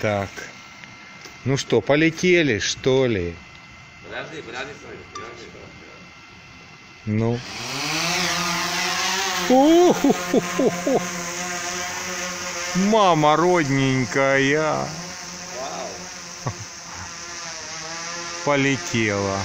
Так. Ну что, полетели, что ли? Подожди, подожди, подожди, подожди. Ну. У-ху-ху-ху-ху. Мама родненькая. Вау. Полетела.